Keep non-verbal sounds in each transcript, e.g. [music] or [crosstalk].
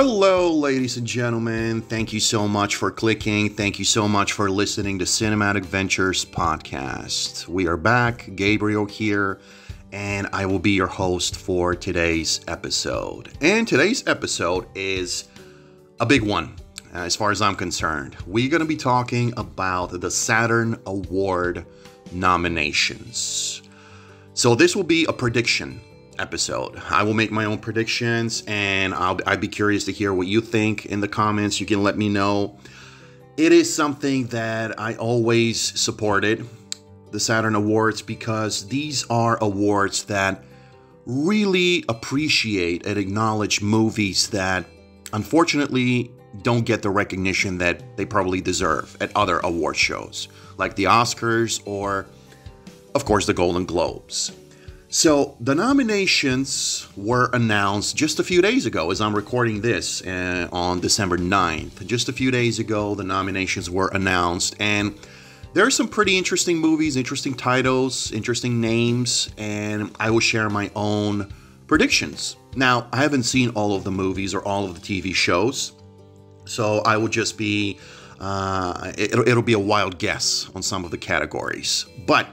Hello, ladies and gentlemen. Thank you so much for clicking. Thank you so much for listening to Cinematic Ventures Podcast. We are back. Gabriel here, and I will be your host for today's episode. And today's episode is a big one, uh, as far as I'm concerned. We're going to be talking about the Saturn Award nominations. So, this will be a prediction episode. I will make my own predictions and I'll, I'd be curious to hear what you think in the comments. You can let me know. It is something that I always supported the Saturn Awards because these are awards that really appreciate and acknowledge movies that unfortunately don't get the recognition that they probably deserve at other award shows, like the Oscars or, of course, the Golden Globes. So the nominations were announced just a few days ago as I'm recording this uh, on December 9th. Just a few days ago, the nominations were announced, and there are some pretty interesting movies, interesting titles, interesting names, and I will share my own predictions. Now, I haven't seen all of the movies or all of the TV shows, so I will just be, uh, it'll, it'll be a wild guess on some of the categories. But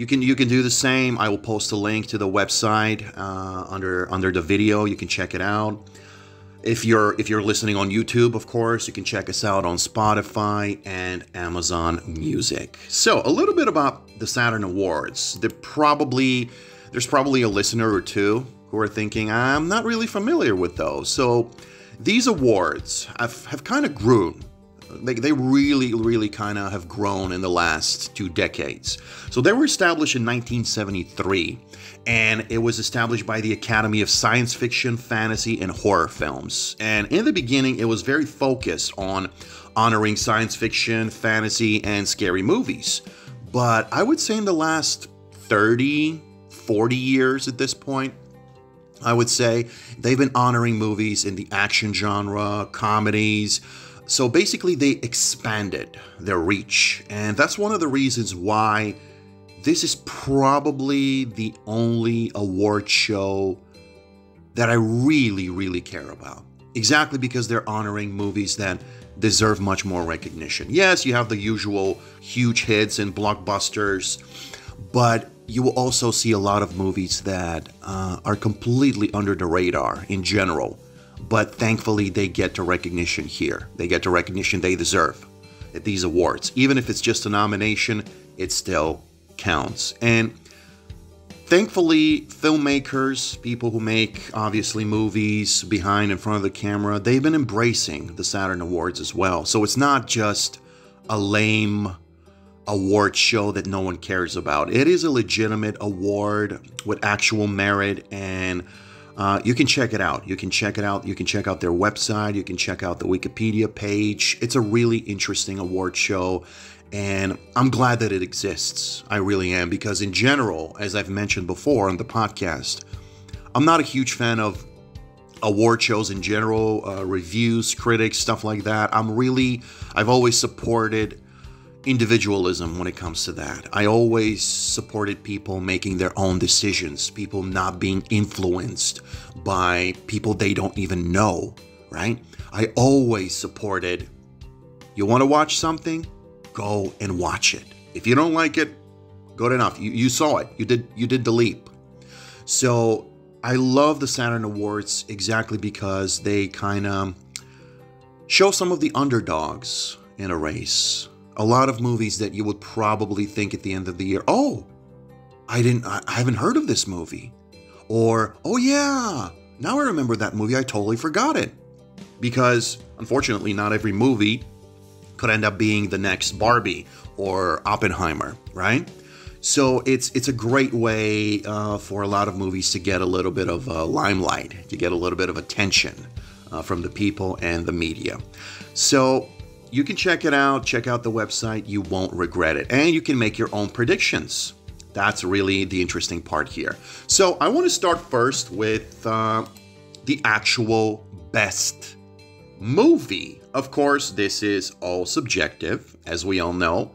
you can you can do the same. I will post a link to the website uh, under under the video. You can check it out. If you're if you're listening on YouTube, of course, you can check us out on Spotify and Amazon Music. So a little bit about the Saturn Awards. There probably there's probably a listener or two who are thinking I'm not really familiar with those. So these awards have, have kind of grown they, they really, really kind of have grown in the last two decades. So they were established in 1973, and it was established by the Academy of Science Fiction, Fantasy, and Horror Films. And in the beginning, it was very focused on honoring science fiction, fantasy, and scary movies. But I would say in the last 30, 40 years at this point, I would say they've been honoring movies in the action genre, comedies, so basically, they expanded their reach. And that's one of the reasons why this is probably the only award show that I really, really care about. Exactly because they're honoring movies that deserve much more recognition. Yes, you have the usual huge hits and blockbusters, but you will also see a lot of movies that uh, are completely under the radar in general but thankfully they get to recognition here. They get to recognition they deserve at these awards. Even if it's just a nomination, it still counts. And thankfully, filmmakers, people who make obviously movies behind in front of the camera, they've been embracing the Saturn Awards as well. So it's not just a lame award show that no one cares about. It is a legitimate award with actual merit and uh, you can check it out. You can check it out. You can check out their website. You can check out the Wikipedia page. It's a really interesting award show, and I'm glad that it exists. I really am, because in general, as I've mentioned before on the podcast, I'm not a huge fan of award shows in general, uh, reviews, critics, stuff like that. I'm really, I've always supported individualism when it comes to that. I always supported people making their own decisions, people not being influenced by people they don't even know, right? I always supported you want to watch something? Go and watch it. If you don't like it, good enough. You, you saw it. You did you did the leap. So I love the Saturn Awards exactly because they kind of show some of the underdogs in a race a lot of movies that you would probably think at the end of the year, oh, I didn't, I haven't heard of this movie. Or, oh yeah, now I remember that movie, I totally forgot it. Because unfortunately, not every movie could end up being the next Barbie or Oppenheimer, right? So it's it's a great way uh, for a lot of movies to get a little bit of uh, limelight, to get a little bit of attention uh, from the people and the media. So you can check it out, check out the website, you won't regret it. And you can make your own predictions. That's really the interesting part here. So, I want to start first with uh, the actual best movie. Of course, this is all subjective, as we all know.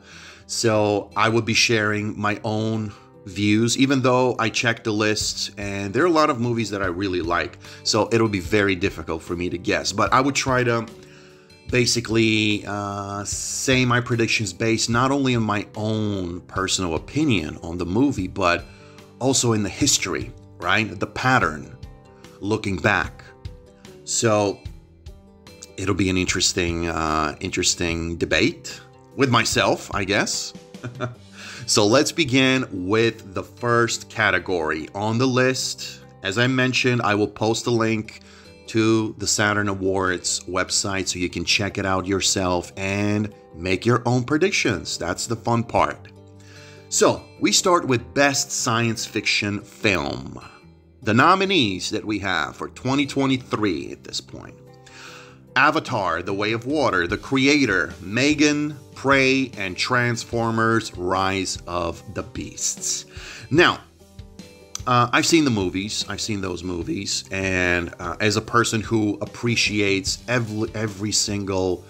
So, I would be sharing my own views, even though I checked the list and there are a lot of movies that I really like. So it'll be very difficult for me to guess. But I would try to basically uh, say my predictions based not only on my own personal opinion on the movie, but also in the history, right? The pattern looking back. So it'll be an interesting, uh, interesting debate with myself, I guess. [laughs] so let's begin with the first category on the list. As I mentioned, I will post a link to the Saturn Awards website so you can check it out yourself and make your own predictions. That's the fun part. So, we start with Best Science Fiction Film. The nominees that we have for 2023 at this point Avatar, The Way of Water, The Creator, Megan, Prey, and Transformers Rise of the Beasts. Now, uh, I've seen the movies. I've seen those movies, and uh, as a person who appreciates every every single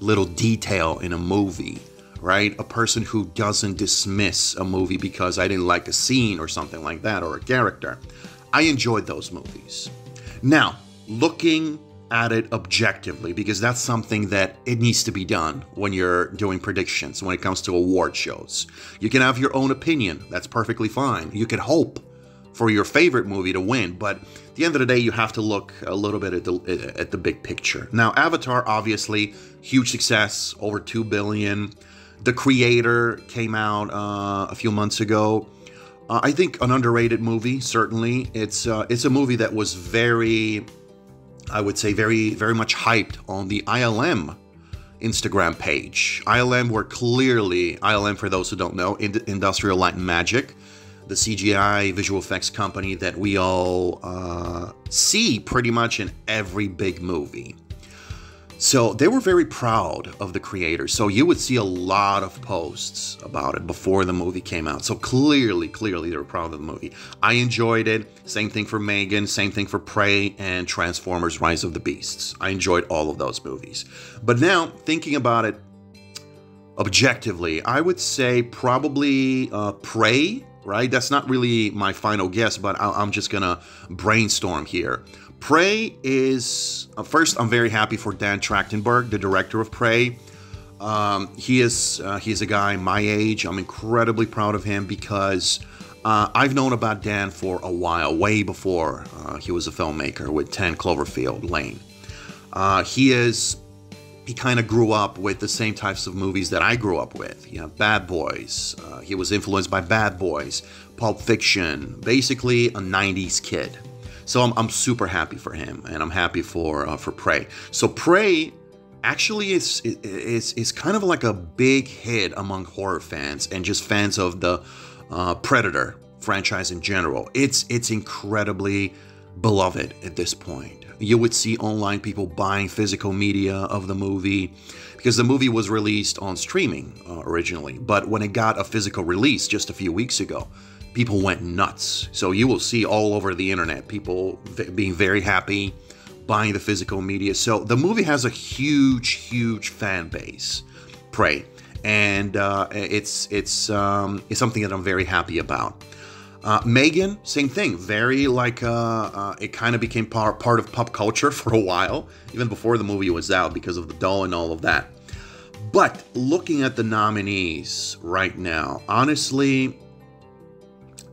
little detail in a movie, right? A person who doesn't dismiss a movie because I didn't like a scene or something like that or a character. I enjoyed those movies. Now, looking at it objectively because that's something that it needs to be done when you're doing predictions when it comes to award shows. You can have your own opinion. That's perfectly fine. You can hope for your favorite movie to win, but at the end of the day, you have to look a little bit at the at the big picture. Now, Avatar, obviously, huge success, over two billion. The Creator came out uh, a few months ago. Uh, I think an underrated movie. Certainly, it's uh, it's a movie that was very, I would say, very very much hyped on the ILM Instagram page. ILM were clearly ILM for those who don't know, Industrial Light and Magic the CGI visual effects company that we all uh, see pretty much in every big movie. So they were very proud of the creators. So you would see a lot of posts about it before the movie came out. So clearly, clearly they were proud of the movie. I enjoyed it. Same thing for Megan, same thing for Prey and Transformers Rise of the Beasts. I enjoyed all of those movies. But now, thinking about it objectively, I would say probably uh, Prey right? That's not really my final guess, but I'm just gonna brainstorm here. Prey is uh, first. I'm very happy for Dan Trachtenberg, the director of Prey. Um, he is uh, he's a guy my age. I'm incredibly proud of him because uh, I've known about Dan for a while, way before uh, he was a filmmaker with 10 Cloverfield Lane. Uh, he is he kind of grew up with the same types of movies that I grew up with. You know, Bad Boys. Uh, he was influenced by Bad Boys, Pulp Fiction, basically a 90s kid. So I'm, I'm super happy for him, and I'm happy for uh, for Prey. So Prey actually is, is is kind of like a big hit among horror fans and just fans of the uh, Predator franchise in general. It's it's incredibly beloved at this point you would see online people buying physical media of the movie because the movie was released on streaming uh, originally. But when it got a physical release just a few weeks ago, people went nuts. So you will see all over the internet people being very happy buying the physical media. So the movie has a huge, huge fan base. Prey, and uh, it's it's um, it's something that I'm very happy about. Uh, Megan, same thing. Very like uh, uh, it kind of became part part of pop culture [laughs] for a while, even before the movie was out because of the doll and all of that. But looking at the nominees right now, honestly,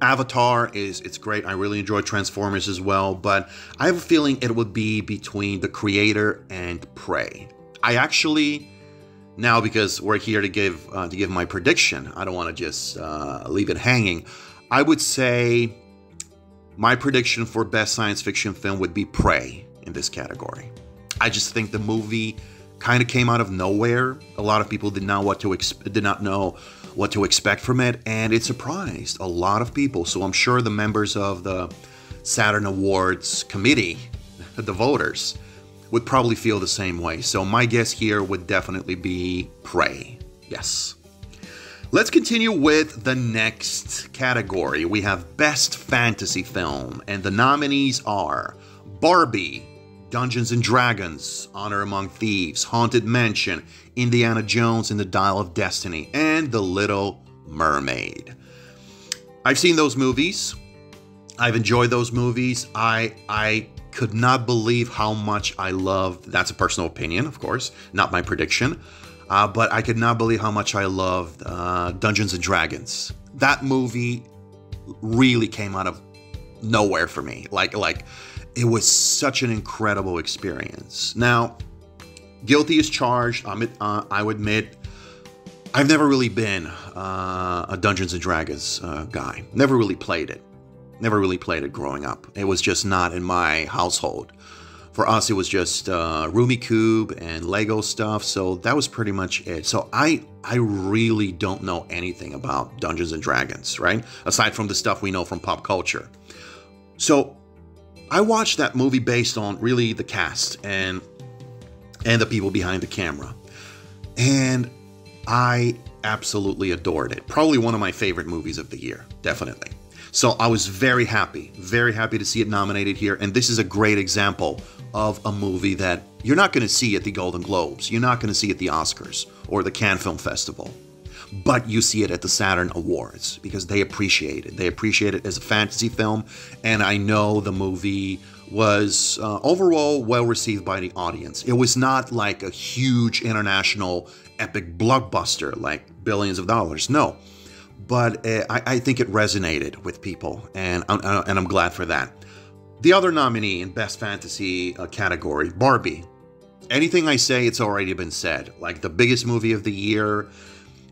Avatar is it's great. I really enjoy Transformers as well, but I have a feeling it would be between the creator and Prey. I actually now because we're here to give uh, to give my prediction. I don't want to just uh, leave it hanging. I would say my prediction for best science fiction film would be Prey in this category. I just think the movie kind of came out of nowhere. A lot of people did not what to did not know what to expect from it, and it surprised a lot of people. So I'm sure the members of the Saturn Awards committee, [laughs] the voters, would probably feel the same way. So my guess here would definitely be Prey. Yes. Let's continue with the next category. We have Best Fantasy Film, and the nominees are Barbie, Dungeons and Dragons, Honor Among Thieves, Haunted Mansion, Indiana Jones and the Dial of Destiny, and The Little Mermaid. I've seen those movies. I've enjoyed those movies. I I could not believe how much I loved. That's a personal opinion, of course, not my prediction. Uh, but I could not believe how much I loved uh, Dungeons and Dragons. That movie really came out of nowhere for me. Like like it was such an incredible experience. Now, guilty is charged. I'm, uh, I would admit, I've never really been uh, a Dungeons and Dragons uh, guy. Never really played it. Never really played it growing up. It was just not in my household. For us, it was just uh, Cube and Lego stuff. So that was pretty much it. So I I really don't know anything about Dungeons and Dragons, right? Aside from the stuff we know from pop culture. So I watched that movie based on really the cast and and the people behind the camera. And I absolutely adored it. Probably one of my favorite movies of the year, definitely. So I was very happy, very happy to see it nominated here. And this is a great example of a movie that you're not going to see at the Golden Globes, you're not going to see at the Oscars or the Cannes Film Festival but you see it at the Saturn Awards because they appreciate it. They appreciate it as a fantasy film, and I know the movie was uh, overall well received by the audience. It was not like a huge international epic blockbuster like billions of dollars, no. But uh, I, I, think it resonated with people, and, uh, and I'm glad for that. The other nominee in Best Fantasy uh, category, Barbie. Anything I say, it's already been said. Like the biggest movie of the year,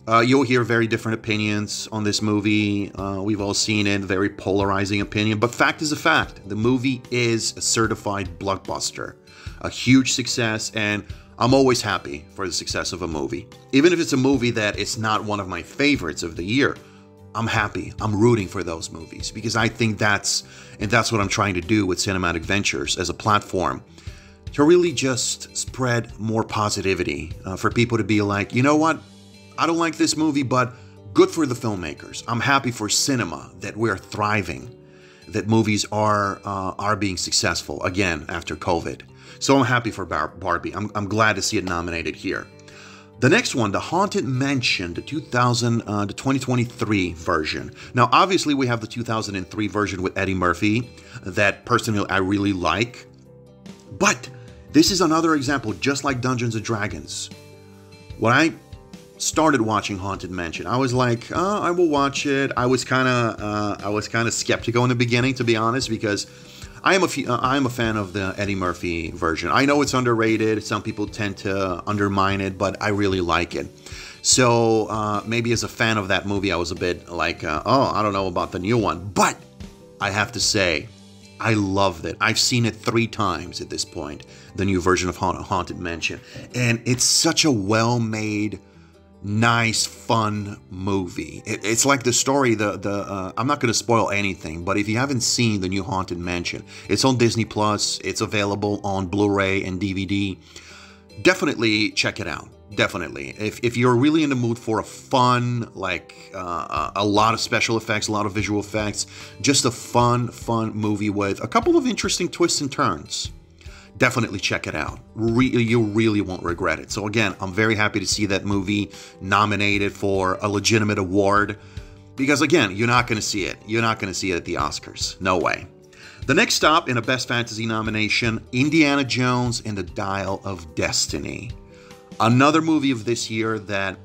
uh, you'll hear very different opinions on this movie. Uh, we've all seen it, very polarizing opinion. But fact is a fact. The movie is a certified blockbuster, a huge success, and I'm always happy for the success of a movie. Even if it's a movie that is not one of my favorites of the year, I'm happy. I'm rooting for those movies because I think that's, and that's what I'm trying to do with Cinematic Ventures as a platform to really just spread more positivity uh, for people to be like, you know what? I don't like this movie, but good for the filmmakers. I'm happy for cinema that we're thriving, that movies are uh, are being successful again after COVID. So I'm happy for Bar- Barbie. I'm, I'm glad to see it nominated here. The next one, The Haunted Mansion, the 2000 uh, the 2023 version. Now, obviously, we have the 2003 version with Eddie Murphy that personally I really like, but this is another example, just like Dungeons and Dragons. When I started watching Haunted Mansion. I was like, oh, I will watch it. I was kind of, uh, I was kind of skeptical in the beginning, to be honest, because I am a, f- uh, I am a fan of the Eddie Murphy version. I know it's underrated. Some people tend to undermine it, but I really like it. So uh, maybe as a fan of that movie, I was a bit like, uh, oh, I don't know about the new one. But I have to say, I loved it. I've seen it three times at this point, the new version of Haunted Mansion. And it's such a well made nice, fun movie. It, it's like the story. The the uh, I'm not going to spoil anything, but if you haven't seen the new Haunted Mansion, it's on Disney Plus. It's available on Blu-ray and DVD. Definitely check it out. Definitely, if if you're really in the mood for a fun, like uh, a lot of special effects, a lot of visual effects, just a fun, fun movie with a couple of interesting twists and turns definitely check it out. Re- you really won't regret it. So, again, I'm very happy to see that movie nominated for a legitimate award because, again, you're not going to see it. You're not going to see it at the Oscars. No way. The next stop in a Best Fantasy nomination Indiana Jones and the Dial of Destiny. Another movie of this year that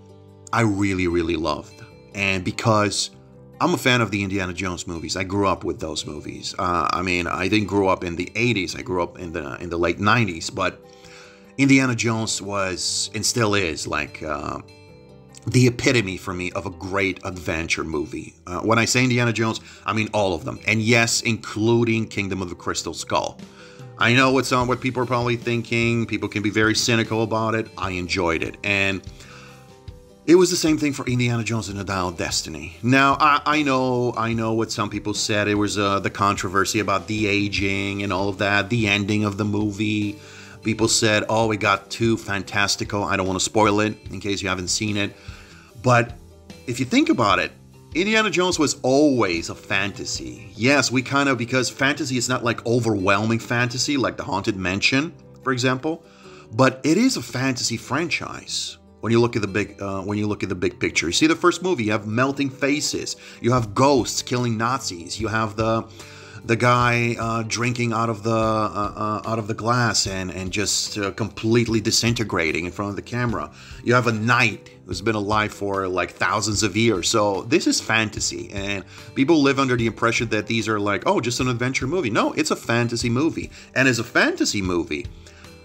I really, really loved. And because I'm a fan of the Indiana Jones movies. I grew up with those movies. Uh, I mean, I didn't grow up in the 80s. I grew up in the in the late 90s. But Indiana Jones was and still is like uh, the epitome for me of a great adventure movie. Uh, when I say Indiana Jones, I mean all of them, and yes, including Kingdom of the Crystal Skull. I know what's on what people are probably thinking. People can be very cynical about it. I enjoyed it, and it was the same thing for Indiana Jones and the Dial of Destiny. Now, I, I know, I know what some people said. It was uh, the controversy about the aging and all of that, the ending of the movie. People said, "Oh, it got too fantastical." I don't want to spoil it in case you haven't seen it, but if you think about it, Indiana Jones was always a fantasy. Yes, we kind of because fantasy is not like overwhelming fantasy like the Haunted Mansion, for example, but it is a fantasy franchise when you look at the big uh, when you look at the big picture. You see the first movie, you have melting faces, you have ghosts killing Nazis, you have the the guy uh, drinking out of the uh, uh, out of the glass and and just uh, completely disintegrating in front of the camera. You have a knight who's been alive for like thousands of years. So this is fantasy, and people live under the impression that these are like oh just an adventure movie. No, it's a fantasy movie, and as a fantasy movie.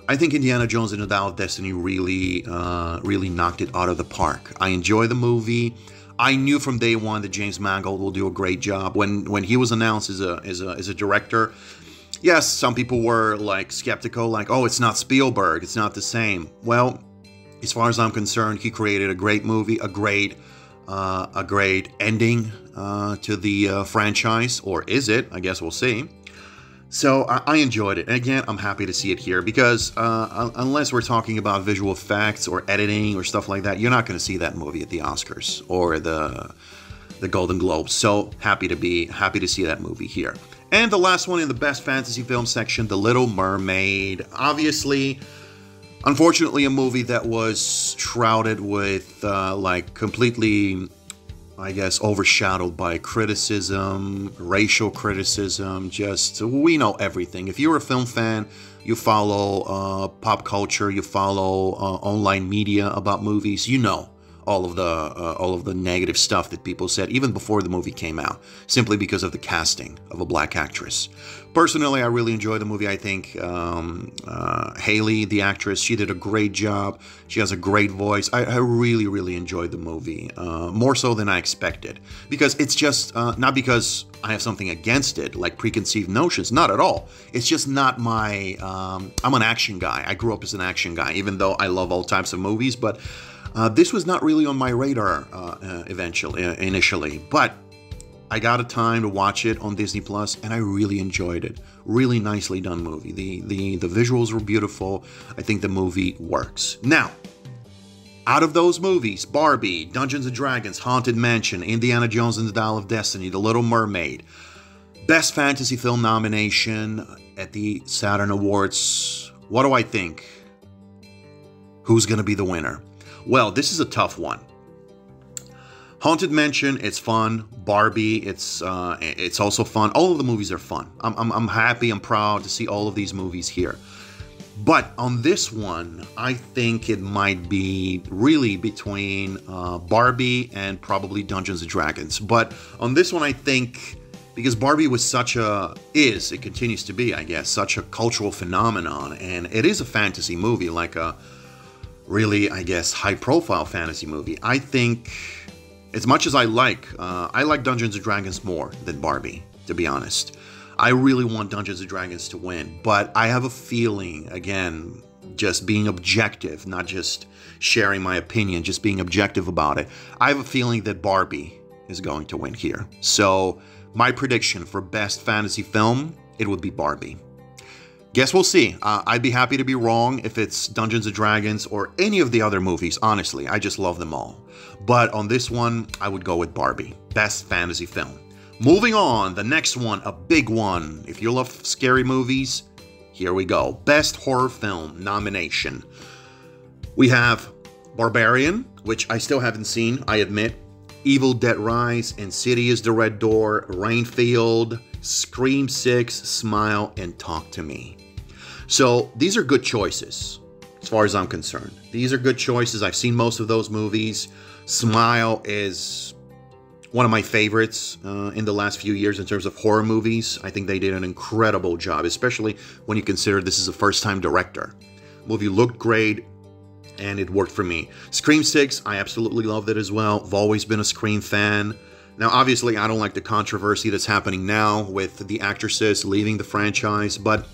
I think Indiana Jones and the Dial of Destiny really, uh, really knocked it out of the park. I enjoy the movie. I knew from day one that James Mangold will do a great job. When when he was announced as a as a as a director, yes, some people were like skeptical, like, oh, it's not Spielberg, it's not the same. Well, as far as I'm concerned, he created a great movie, a great uh, a great ending uh, to the uh, franchise, or is it? I guess we'll see. So I, I, enjoyed it. And again, I'm happy to see it here because uh, unless we're talking about visual effects or editing or stuff like that, you're not going to see that movie at the Oscars or the the Golden Globes. So happy to be happy to see that movie here. And the last one in the best fantasy film section, The Little Mermaid. Obviously, unfortunately, a movie that was shrouded with uh, like completely I guess, overshadowed by criticism, racial criticism. Just, we know everything. If you're a film fan, you follow uh, pop culture, you follow uh, online media about movies, you know all of the uh, all of the negative stuff that people said even before the movie came out, simply because of the casting of a black actress. Personally, I really enjoy the movie. I think um, uh, Hailey, the actress, she did a great job. She has a great voice. I, I really, really enjoyed the movie, uh, more so than I expected, because it's just uh, not because I have something against it, like preconceived notions. Not at all. It's just not my. Um, I'm an action guy. I grew up as an action guy, even though I love all types of movies, but. Uh, this was not really on my radar uh, uh, eventually, uh, initially, but I got a time to watch it on Disney Plus, and I really enjoyed it. Really nicely done movie. The the the visuals were beautiful. I think the movie works. Now, out of those movies, Barbie, Dungeons and Dragons, Haunted Mansion, Indiana Jones and the Dial of Destiny, The Little Mermaid, Best Fantasy Film nomination at the Saturn Awards. What do I think? Who's going to be the winner? Well, this is a tough one. Haunted Mansion, it's fun. Barbie, it's uh, it's also fun. All of the movies are fun. I'm, I'm, I'm happy, I'm proud to see all of these movies here. But on this one, I think it might be really between uh, Barbie and probably Dungeons and Dragons. But on this one, I think because Barbie was such a is it continues to be, I guess, such a cultural phenomenon, and it is a fantasy movie, like a really, I guess, high profile fantasy movie. I think, as much as I like, uh, I like Dungeons and Dragons more than Barbie, to be honest. I really want Dungeons and Dragons to win, but I have a feeling, again, just being objective, not just sharing my opinion, just being objective about it. I have a feeling that Barbie is going to win here. So, my prediction for best fantasy film, it would be Barbie. Guess we'll see. Uh, I'd be happy to be wrong if it's Dungeons and Dragons or any of the other movies, honestly. I just love them all. But on this one, I would go with Barbie. Best fantasy film. Moving on, the next one, a big one. If you love scary movies, here we go. Best horror film nomination. We have Barbarian, which I still haven't seen, I admit. Evil Dead Rise, Insidious The Red Door, Renfield, Scream 6, Smile, and Talk to Me. So these are good choices, as far as I'm concerned. These are good choices. I've seen most of those movies. Smile is one of my favorites uh, in the last few years in terms of horror movies. I think they did an incredible job, especially when you consider this is a first time director. The movie looked great and it worked for me. Scream 6, I absolutely loved it as well. I've always been a Scream fan. Now, obviously, I don't like the controversy that's happening now with the actresses leaving the franchise, but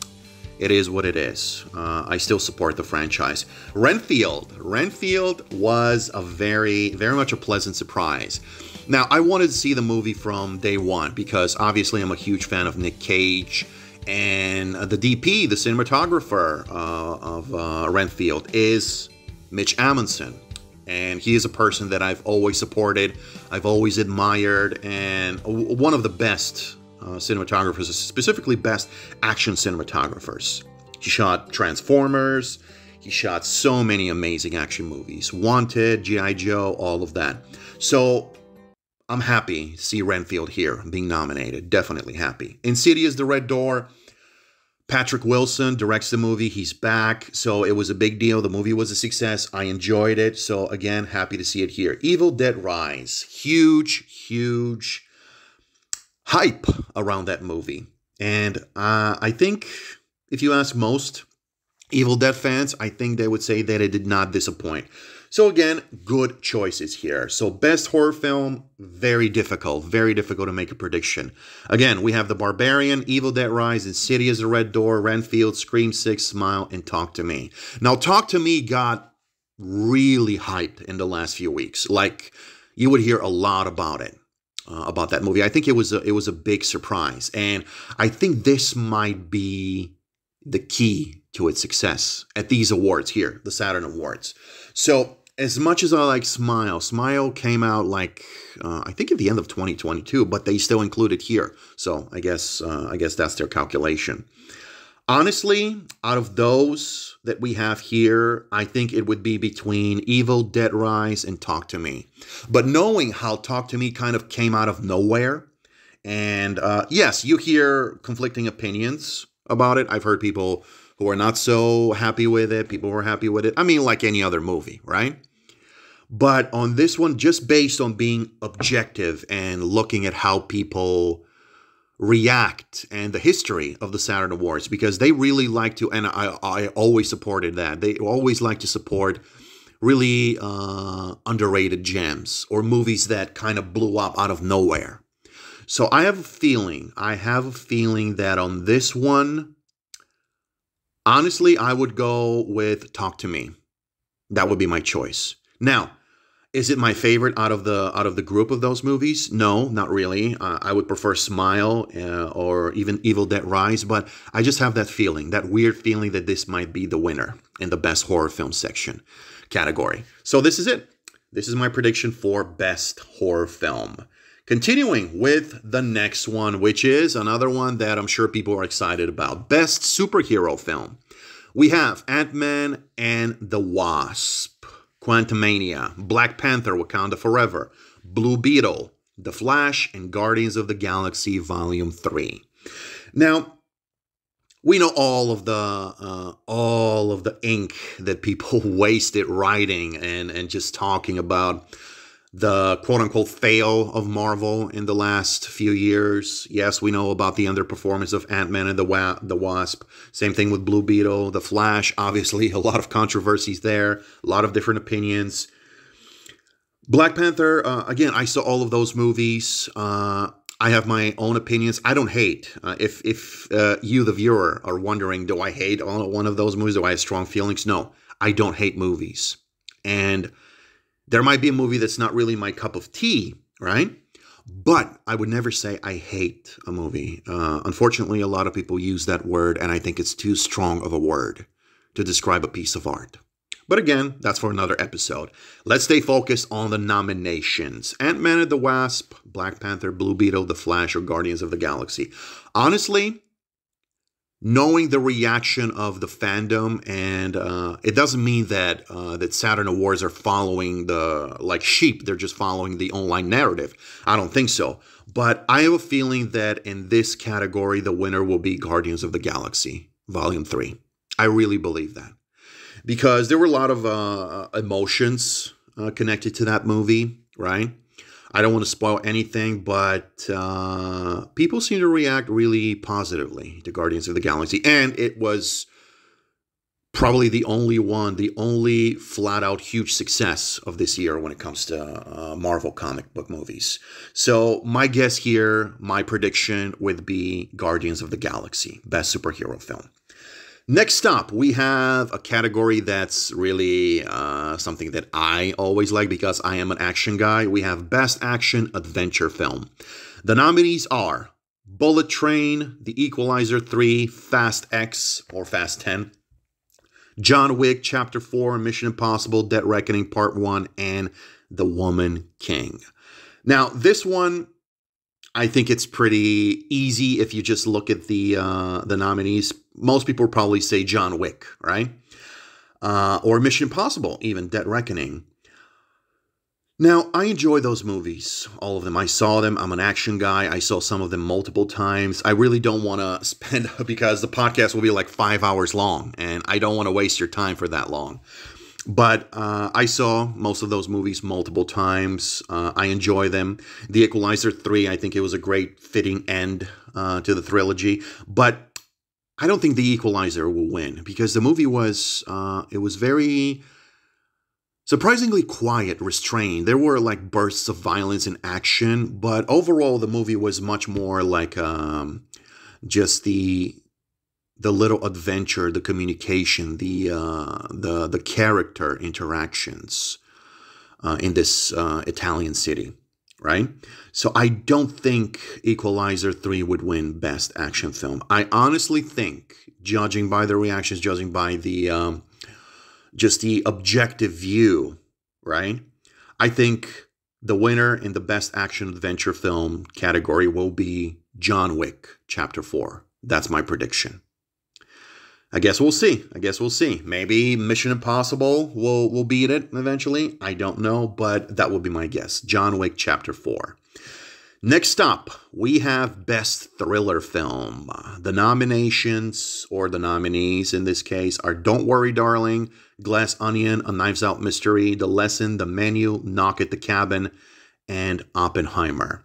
it is what it is. Uh, I still support the franchise. Renfield. Renfield was a very, very much a pleasant surprise. Now, I wanted to see the movie from day one because obviously I'm a huge fan of Nick Cage. And the DP, the cinematographer uh, of uh, Renfield, is Mitch Amundsen. And he is a person that I've always supported, I've always admired, and one of the best uh, cinematographers, specifically best action cinematographers. He shot Transformers. He shot so many amazing action movies Wanted, G.I. Joe, all of that. So I'm happy to see Renfield here being nominated. Definitely happy. Insidious The Red Door. Patrick Wilson directs the movie. He's back. So it was a big deal. The movie was a success. I enjoyed it. So again, happy to see it here. Evil Dead Rise. Huge, huge hype around that movie. And uh, I think if you ask most Evil Dead fans, I think they would say that it did not disappoint. So again, good choices here. So best horror film, very difficult, very difficult to make a prediction. Again, we have The Barbarian, Evil Dead Rise, Insidious, The Red Door, Renfield, Scream 6, Smile, and Talk to Me. Now, Talk to Me got really hyped in the last few weeks. Like, you would hear a lot about it. Uh, about that movie. I think it was a, it was a big surprise, and I think this might be the key to its success at these awards here, the Saturn Awards. So as much as I like Smile, Smile came out like uh, I think at the end of 2022, but they still included here. So I guess uh, I guess that's their calculation. Honestly, out of those that we have here, I think it would be between Evil Dead Rise and Talk to Me. But knowing how Talk to Me kind of came out of nowhere, and uh, yes, you hear conflicting opinions about it. I've heard people who are not so happy with it, people who are happy with it. I mean, like any other movie, right? But on this one, just based on being objective and looking at how people react and the history of the Saturn Awards, because they really like to, and I, I always supported that, they always like to support really uh, underrated gems or movies that kind of blew up out of nowhere. So I have a feeling, I have a feeling that on this one, honestly, I would go with Talk to Me. That would be my choice. Now, is it my favorite out of the out of the group of those movies? No, not really. Uh, I would prefer Smile uh, or even Evil Dead Rise, but I just have that feeling, that weird feeling that this might be the winner in the best horror film section category. So this is it. This is my prediction for best horror film. Continuing with the next one, which is another one that I'm sure people are excited about. Best superhero film. We have Ant-Man and the Wasp. Quantumania, Black Panther Wakanda Forever, Blue Beetle, The Flash, and Guardians of the Galaxy Volume 3. Now, we know all of the uh, all of the ink that people [laughs] wasted writing and and just talking about the quote unquote fail of Marvel in the last few years. Yes, we know about the underperformance of Ant Man and the, Wa- the Wasp. Same thing with Blue Beetle, The Flash. Obviously, [laughs] a lot of controversies there, a lot of different opinions. Black Panther, uh, again, I saw all of those movies. Uh, I have my own opinions. I don't hate. Uh, if if uh, you, the viewer, are wondering, do I hate one of those movies? Do I have strong feelings? No, I don't hate movies. And there might be a movie that's not really my cup of tea, right? But I would never say I hate a movie. Uh, unfortunately, a lot of people use that word, and I think it's too strong of a word to describe a piece of art. But again, that's for another episode. Let's stay focused on the nominations Ant Man and the Wasp, Black Panther, Blue Beetle, The Flash, or Guardians of the Galaxy. Honestly, knowing the reaction of the fandom and uh, it doesn't mean that uh, that saturn awards are following the like sheep. They're just following the online narrative. I don't think so. But i have a feeling that in this category the winner will be guardians of the galaxy volume 3 i really believe that. Because there were a lot of uh, emotions uh, connected to that movie right I don't want to spoil anything, but uh, people seem to react really positively to Guardians of the Galaxy. And it was probably the only one, the only flat out huge success of this year when it comes to uh, Marvel comic book movies. So, my guess here, my prediction would be Guardians of the Galaxy, best superhero film. Next up, we have a category that's really uh, something that I always like because I am an action guy. We have Best Action Adventure Film. The nominees are Bullet Train, The Equalizer 3, Fast X or Fast 10, John Wick Chapter 4, Mission Impossible, Dead Reckoning Part 1, and The Woman King. Now, this one I think it's pretty easy if you just look at the uh, the nominees. Most people probably say John Wick, right? uh, or Mission Impossible, even Dead Reckoning. Now, I enjoy those movies, all of them. I saw them. I'm an action guy. I saw some of them multiple times. I really don't want to [laughs] spend, because the podcast will be like five hours long, and I don't want to waste your time for that long. But uh, I saw most of those movies multiple times. Uh, I enjoy them. The Equalizer 3, I think it was a great fitting end uh, to the trilogy. But I don't think The Equalizer will win because the movie was, uh, it was very surprisingly quiet, restrained. There were like bursts of violence and action, but overall the movie was much more like um, just the the little adventure, the communication, the uh, the the character interactions uh, in this uh, Italian city, right? So I don't think Equalizer three would win Best Action Film. I honestly think, judging by the reactions, judging by the um, just the objective view, right? I think the winner in the best action adventure film category will be John Wick Chapter 4. That's my prediction. I guess we'll see. I guess we'll see. Maybe Mission Impossible will will beat it eventually. I don't know, but that will be my guess. John Wick Chapter 4. Next up, we have Best Thriller Film. The nominations, or the nominees in this case, are Don't Worry, Darling, Glass Onion, A Knives Out Mystery, The Lesson, The Menu, Knock at the Cabin, and Oppenheimer.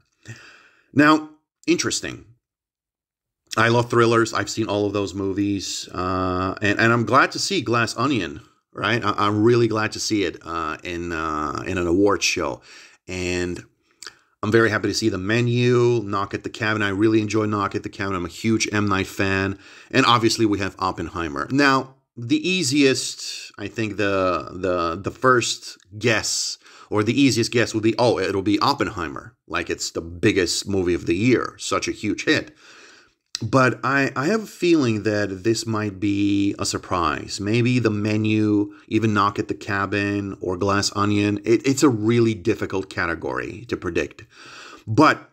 Now, interesting. I love thrillers. I've seen all of those movies, uh, and and I'm glad to see Glass Onion. Right, I, am really glad to see it uh, in uh, in an awards show, and I'm very happy to see the menu, Knock at the Cabin. I really enjoy Knock at the Cabin. I'm a huge M. Night fan. And obviously we have Oppenheimer. Now, the easiest, I think the the the first guess or the easiest guess would be, oh, it'll be Oppenheimer. Like it's the biggest movie of the year, such a huge hit. But I, I have a feeling that this might be a surprise. Maybe the menu, even Knock at the Cabin or Glass Onion. It, it's a really difficult category to predict. But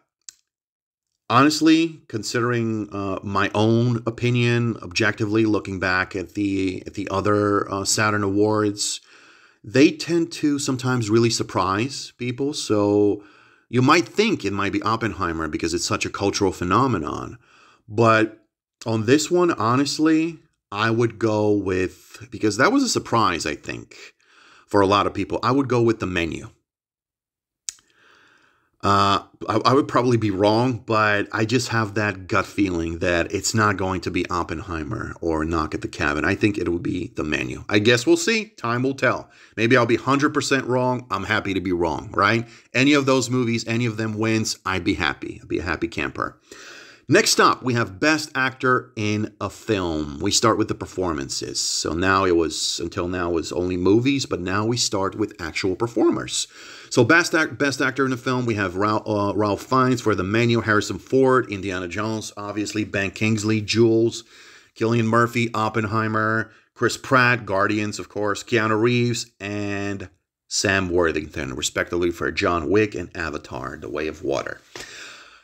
honestly, considering uh, my own opinion, objectively looking back at the at the other uh, Saturn Awards, they tend to sometimes really surprise people. So you might think it might be Oppenheimer because it's such a cultural phenomenon. But on this one, honestly, I would go with, because that was a surprise, I think, for a lot of people, I would go with the menu. Uh, I, I, would probably be wrong, but I just have that gut feeling that it's not going to be Oppenheimer or Knock at the Cabin. I think it will be the menu. I guess we'll see. Time will tell. Maybe I'll be 100% wrong. I'm happy to be wrong, right? Any of those movies, any of them wins, I'd be happy. I'd be a happy camper. Next up, we have Best Actor in a Film. We start with the performances. So now it was, until now, was only movies, but now we start with actual performers. So Best, act, best Actor in a Film, we have Ralph, uh, Ralph Fiennes for The Menu, Harrison Ford, Indiana Jones, obviously, Ben Kingsley, Jules, Cillian Murphy, Oppenheimer, Chris Pratt, Guardians, of course, Keanu Reeves, and Sam Worthington, respectively, for John Wick and Avatar, The Way of Water.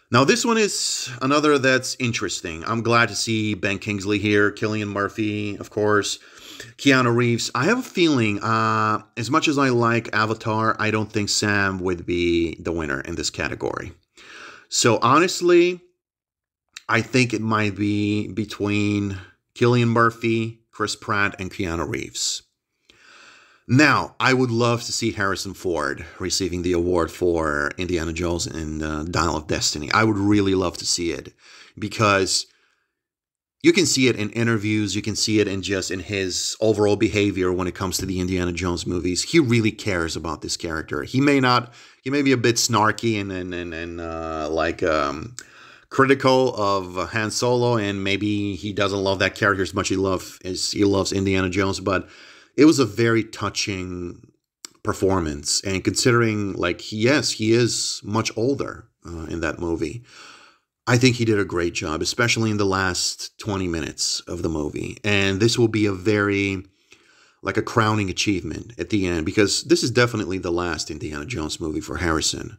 Now, this one is another that's interesting. I'm glad to see Ben Kingsley here, Cillian Murphy, of course, Keanu Reeves. I have a feeling, uh, as much as I like Avatar, I don't think Sam would be the winner in this category. So, honestly, I think it might be between Cillian Murphy, Chris Pratt, and Keanu Reeves. Now, I would love to see Harrison Ford receiving the award for Indiana Jones and uh, Dial of Destiny. I would really love to see it because you can see it in interviews, you can see it in just in his overall behavior when it comes to the Indiana Jones movies. He really cares about this character. He may not, he may be a bit snarky and and and, and uh, like um, critical of Han Solo, and maybe he doesn't love that character as much he love as he loves Indiana Jones, but it was a very touching performance. And considering, like, yes, he is much older uh, in that movie. I think he did a great job, especially in the last 20 minutes of the movie. And this will be a very, like, a crowning achievement at the end because this is definitely the last Indiana Jones movie for Harrison.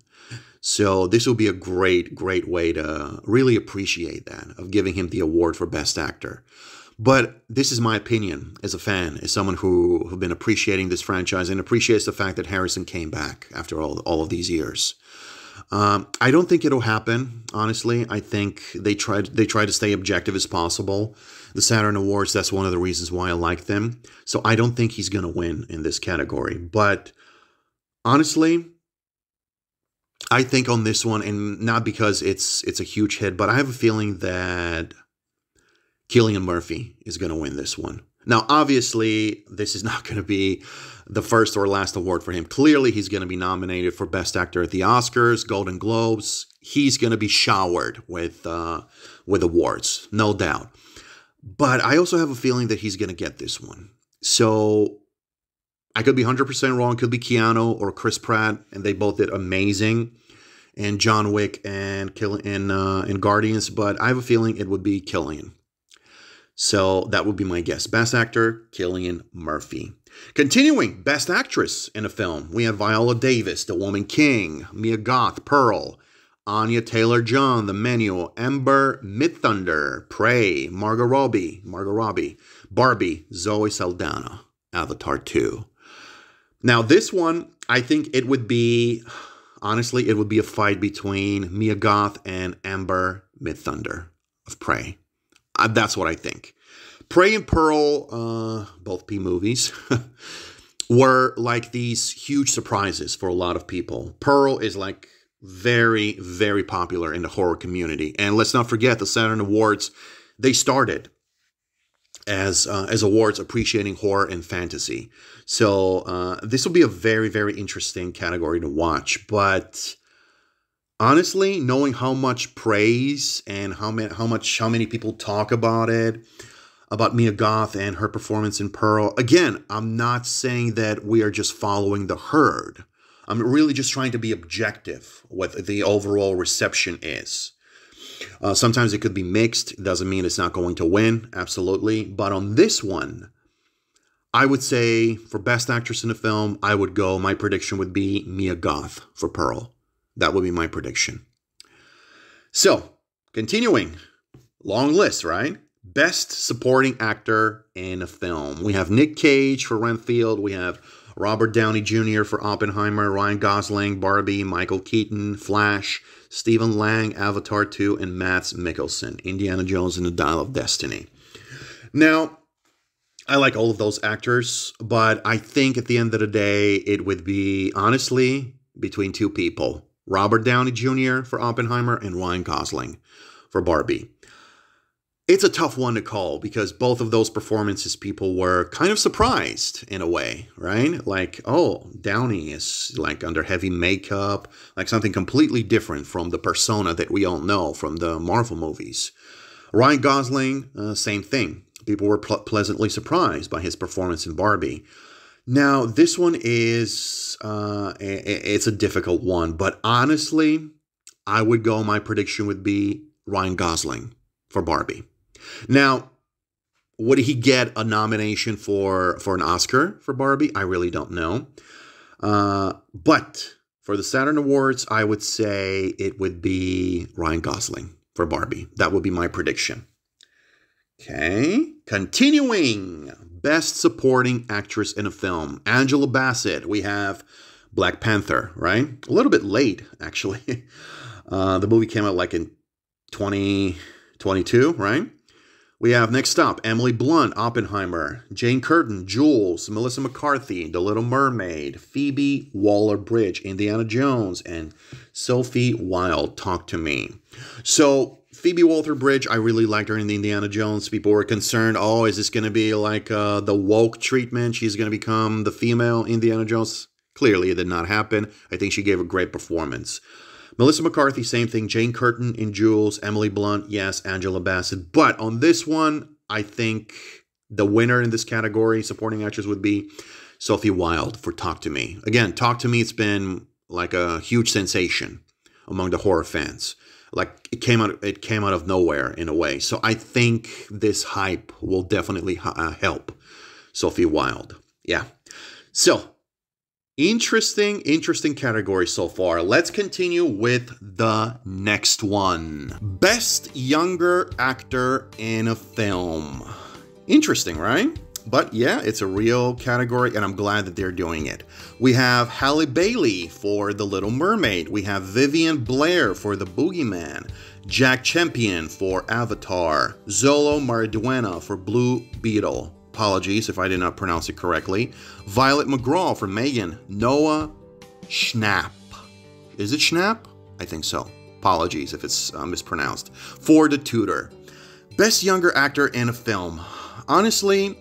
So this will be a great, great way to really appreciate that, of giving him the award for Best Actor. But this is my opinion as a fan, as someone who have been appreciating this franchise and appreciates the fact that Harrison came back after all all of these years. Um, I don't think it'll happen. Honestly, I think they tried they try to stay objective as possible. The Saturn Awards. That's one of the reasons why I like them. So I don't think he's going to win in this category. But honestly, I think on this one, and not because it's it's a huge hit, but I have a feeling that Cillian Murphy is going to win this one. Now, obviously, this is [laughs] not going to be the first or last award for him. Clearly, he's going to be nominated for Best Actor at the Oscars, Golden Globes. He's going to be showered with uh, with awards, no doubt. But I also have a feeling that he's going to get this one. So I could be 100% wrong. Could be Keanu or Chris Pratt, and they both did amazing. And John Wick and Kill in uh, in Guardians, but I have a feeling it would be Cillian. So that would be my guess. Best actor, Cillian Murphy. Continuing, Best Actress in a film, we have Viola Davis, The Woman King, Mia Goth, Pearl, Anya Taylor-Joy, The Menu, Amber Midthunder, Prey, Margot Robbie, Margot Robbie, Barbie, Zoe Saldana, Avatar 2. Now, this one, I think it would be, honestly, it would be a fight between Mia Goth and Amber Midthunder of Prey. That's what I think. Prey and Pearl, uh, both P movies, [laughs] were like these huge surprises for a lot of people. Pearl is like very, very popular in the horror community. And let's not forget the Saturn Awards, they started as uh, as awards appreciating horror and fantasy. So uh, this will be a very, very interesting category to watch. But honestly, knowing how much praise and how many how much how many people talk about it, about Mia Goth and her performance in Pearl. Again, I'm not saying that we are just following the herd. I'm really just trying to be objective what the overall reception is. Uh, sometimes it could be mixed. Doesn't mean it's not going to win, absolutely. But on this one, I would say for Best Actress in a Film, I would go, my prediction would be Mia Goth for Pearl. That would be my prediction. So, continuing, long list, right? Best Supporting Actor in a Film. We have Nick Cage for Renfield. We have Robert Downey Jr. for Oppenheimer, Ryan Gosling, Barbie, Michael Keaton, Flash, Stephen Lang, Avatar 2, and Mads Mikkelsen, Indiana Jones and the Dial of Destiny. Now, I like all of those actors, but I think at the end of the day, it would be honestly between two people Robert Downey Jr. for Oppenheimer and Ryan Gosling for Barbie. It's a tough one to call because both of those performances people were kind of surprised in a way, right? Like, oh, Downey is like under heavy makeup, like something completely different from the persona that we all know from the Marvel movies. Ryan Gosling, uh, same thing. People were ple- pleasantly surprised by his performance in Barbie. Now, this one is uh, it's a difficult one, but honestly, I would go. My prediction would be Ryan Gosling for Barbie. Now, would he get a nomination for for an Oscar for Barbie? I really don't know. Uh, but for the Saturn Awards, I would say it would be Ryan Gosling for Barbie. That would be my prediction. Okay, continuing. Best Supporting Actress in a Film. Angela Bassett. We have Black Panther, right? A little bit late, actually. [laughs] Uh, the movie came out like in 2022, right? We have next up Emily Blunt, Oppenheimer, Jane Curtin, Jules, Melissa McCarthy, The Little Mermaid, Phoebe Waller Bridge, Indiana Jones, and Sophie Wilde, Talk to Me. So Phoebe Waller Bridge, I really liked her in the Indiana Jones. People were concerned, oh, is this going to be like uh, the woke treatment? She's going to become the female Indiana Jones. Clearly, it did not happen. I think she gave a great performance. Melissa McCarthy, same thing. Jane Curtin in Jules. Emily Blunt, yes. Angela Bassett. But on this one, I think the winner in this category, supporting actress, would be Sophie Wilde for Talk to Me. Again, Talk to Me, it's been like a huge sensation among the horror fans like it came out it came out of nowhere in a way. So I think this hype will definitely uh, help Sophie Wilde. Yeah. So interesting interesting category so far. Let's continue with the next one. Best younger actor in a film. Interesting, right? But yeah, it's a real category, and I'm glad that they're doing it. We have Halle Bailey for The Little Mermaid. We have Vivian Blair for The Boogeyman. Jack Champion for Avatar. Xolo Maridueña for Blue Beetle. Apologies if I did not pronounce it correctly. Violet McGraw for Megan. Noah Schnapp. Is it Schnapp? I think so. Apologies if it's uh, mispronounced. For The Tutor. Best Younger Actor in a Film. Honestly,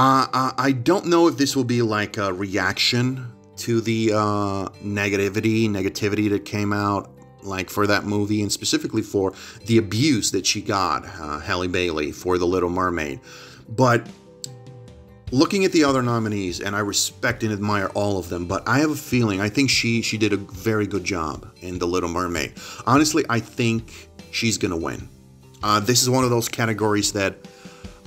uh, I don't know if this will be like a reaction to the uh, negativity, negativity that came out like for that movie, and specifically for the abuse that she got, uh, Halle Bailey, for The Little Mermaid. But looking at the other nominees, and I respect and admire all of them, but I have a feeling I think she she did a very good job in The Little Mermaid. Honestly, I think she's gonna win. Uh, this is one of those categories that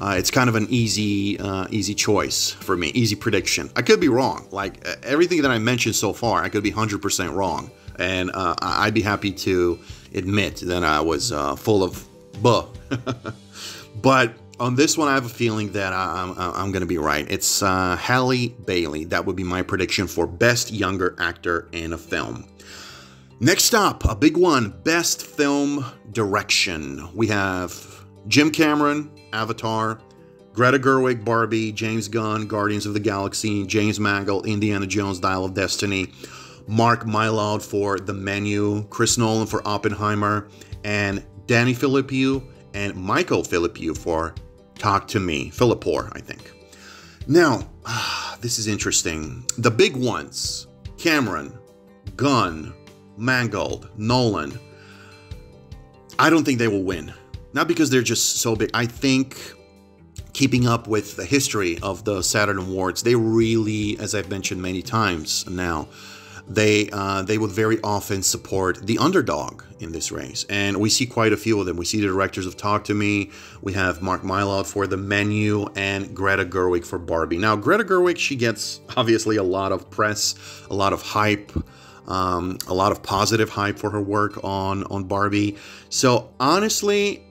uh, it's kind of an easy, uh, easy choice for me, easy prediction. I could be wrong. Like everything that I mentioned so far, I could be 100% wrong, and uh, I'd be happy to admit that I was uh, full of buh. [laughs] but on this one, I have a feeling that I'm, I'm going to be right. It's uh, Halle Bailey. That would be my prediction for Best Younger Actor in a Film. Next up, a big one Best Film Direction. We have Jim Cameron, Avatar, Greta Gerwig, Barbie, James Gunn, Guardians of the Galaxy, James Mangold, Indiana Jones, Dial of Destiny, Mark Mylod for The Menu, Chris Nolan for Oppenheimer, and Danny Philippou and Michael Philippou for Talk to Me, Philippor, I think. Now, [sighs] this is interesting. The big ones Cameron, Gunn, Mangold, Nolan. I don't think they will win. Not because they're just so big. I think keeping up with the history of the Saturn Awards, they really, as I've mentioned many times now, they uh, they would very often support the underdog in this race, and we see quite a few of them. We see the directors of Talk to Me. We have Mark Mylod for The Menu and Greta Gerwig for Barbie. Now, Greta Gerwig, she gets obviously a lot of press, a lot of hype. Um, a lot of positive hype for her work on on Barbie. So honestly,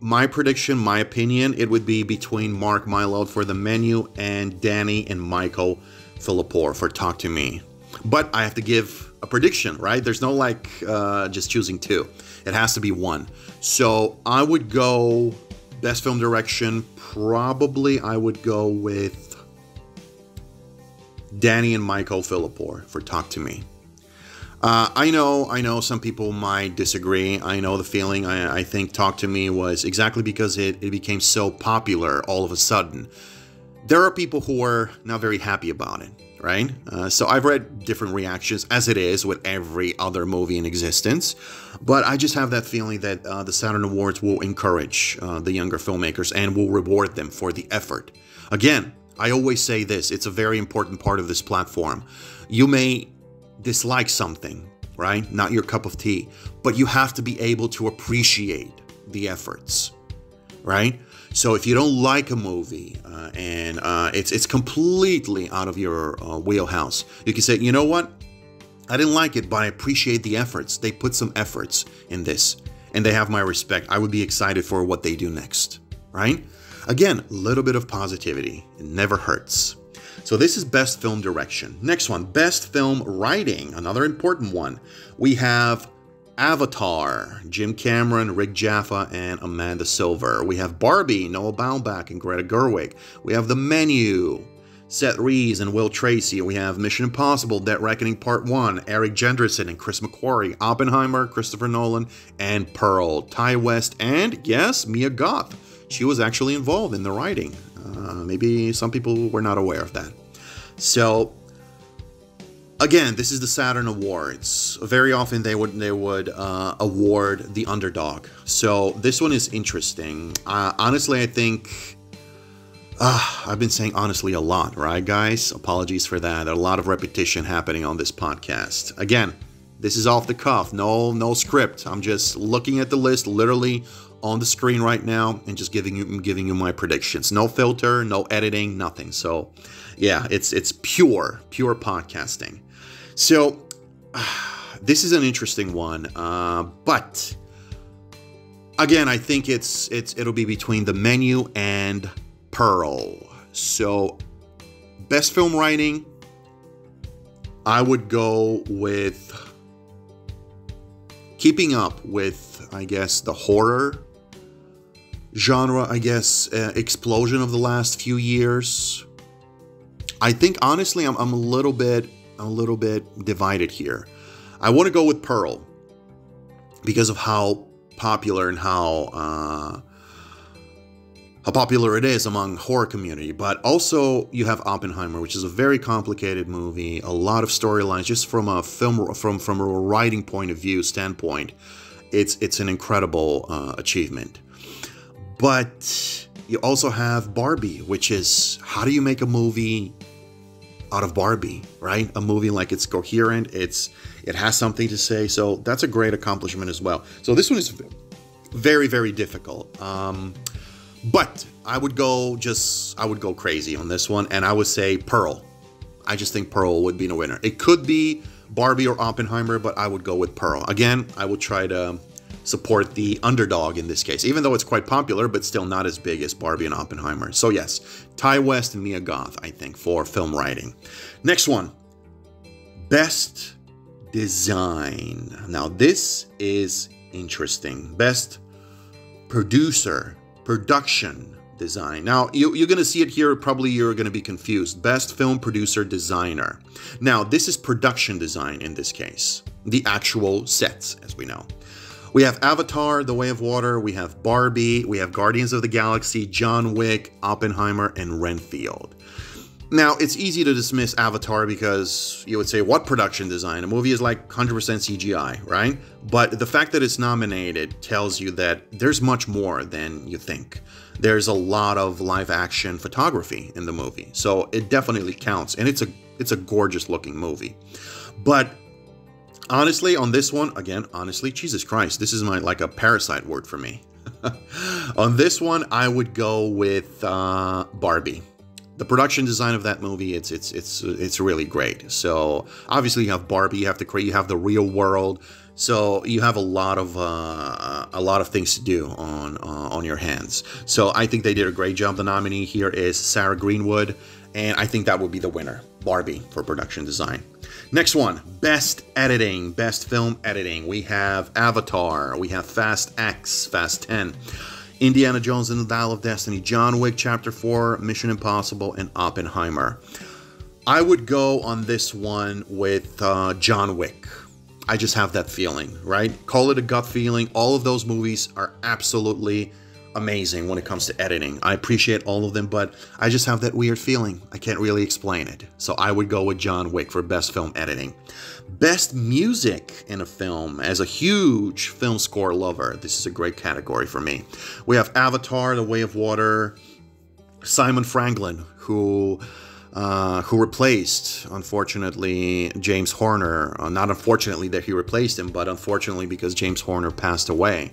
my prediction, my opinion, it would be between Mark Mylod for the menu and Danny and Michael Philippor for Talk to Me. But I have to give a prediction, right? There's no like uh, just choosing two. It has to be one. So I would go best film direction. Probably I would go with Danny and Michael Philippor for Talk to Me. Uh, I know, I know some people might disagree. I know the feeling. I, I think Talk to Me was exactly because it, it became so popular all of a sudden. There are people who are not very happy about it, right? Uh, so I've read different reactions, as it is with every other movie in existence. But I just have that feeling that uh, the Saturn Awards will encourage uh, the younger filmmakers and will reward them for the effort. Again, I always say this it's a very important part of this platform. You may dislike something, right? Not your cup of tea, but you have to be able to appreciate the efforts, right? So if you don't like a movie uh, and uh, it's it's completely out of your uh, wheelhouse, you can say, you know what? I didn't like it, but I appreciate the efforts. They put some efforts in this, and they have my respect. I would be excited for what they do next, right? Again, a little bit of positivity. It never hurts. So this is best film direction. Next one, best film writing, another important one. We have Avatar, Jim Cameron, Rick Jaffa, and Amanda Silver. We have Barbie, Noah Baumbach, and Greta Gerwig. We have The Menu, Seth Reiss and Will Tracy. We have Mission Impossible, Dead Reckoning Part 1, Eric Jendresen and Chris McQuarrie, Oppenheimer, Christopher Nolan, and Pearl, Ti West, and yes, Mia Goth. She was actually involved in the writing. Uh, maybe some people were not aware of that. So, again, this is the Saturn Awards. Very often they would they would uh, award the underdog. So this one is interesting. Uh, honestly, I think uh, I've been saying honestly a lot, right, guys? Apologies for that. A lot of repetition happening on this podcast. Again, this is off the cuff. No, no script. I'm just looking at the list, literally on the screen right now and just giving you giving you my predictions. No filter, no editing, nothing. So, yeah, it's it's pure pure podcasting. So, uh, [sighs] this is an interesting one, uh, but again, I think it's it's it'll be between the menu and Pearl. So, best film writing, I would go with keeping up with, I guess, the horror genre, I guess, uh, explosion of the last few years. I think honestly, I'm, I'm a little bit, a little bit divided here. I want to go with Pearl because of how popular and how uh, how popular it is among horror community. But also you have Oppenheimer, which is a very complicated movie, a lot of storylines. Just from a film from from a writing point of view standpoint, it's it's an incredible uh, achievement. But you also have Barbie, which is how do you make a movie out of Barbie, right? A movie like it's coherent, it's it has something to say. So that's a great accomplishment as well. So this one is very very difficult. Um, but I would go just I would go crazy on this one, and I would say Pearl. I just think Pearl would be the winner. It could be Barbie or Oppenheimer, but I would go with Pearl. Again, I would try to support the underdog in this case, even though it's quite popular, but still not as big as Barbie and Oppenheimer. So yes, Ti West and Mia Goth, I think, for film writing. Next one, best design. Now this is interesting. Best producer, production design. Now, you, are going to see it here. Probably you're going to be confused. Best film producer designer. Now, this is production design in this case, the actual sets, as we know. We have Avatar, The Way of Water, we have Barbie, we have Guardians of the Galaxy, John Wick, Oppenheimer, and Renfield. Now, it's easy to dismiss Avatar because you would say, what production design? A movie is like 100% CGI, right? But the fact that it's nominated tells you that there's much more than you think. There's a lot of live action photography in the movie. So it definitely counts. And it's a it's a gorgeous looking movie. But honestly, on this one, again, honestly, Jesus Christ, this is my like a parasite word for me. [laughs] on this one, I would go with uh, Barbie. The production design of that movie, it's it's it's it's really great. So obviously, you have Barbie, you have to create, you have the real world. So you have a lot of uh, a lot of things to do on uh, on your hands. So I think they did a great job. The nominee here is Sarah Greenwood, and I think that would be the winner, Barbie, for production design. Next one, best editing, best film editing. We have Avatar, we have Fast X, Fast 10, Indiana Jones and the Dial of Destiny, John Wick Chapter 4, Mission Impossible, and Oppenheimer. I would go on this one with uh, John Wick. I just have that feeling, right? Call it a gut feeling. All of those movies are absolutely amazing when it comes to editing. I appreciate all of them, but I just have that weird feeling. I can't really explain it. So I would go with John Wick for best film editing. Best music in a film. As a huge film score lover, this is a great category for me. We have Avatar, The Way of Water, Simon Franglen, who uh, who replaced, unfortunately, James Horner. Uh, not unfortunately that he replaced him, but unfortunately because James Horner passed away.